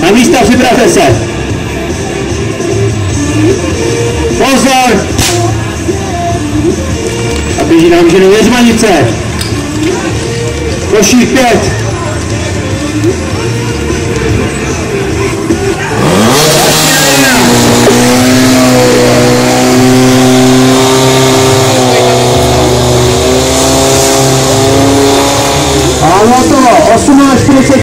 Na místa připravte se. Pozor! A běží nám ženou ježmanice. Koší pět. 妹のお相撲をひっく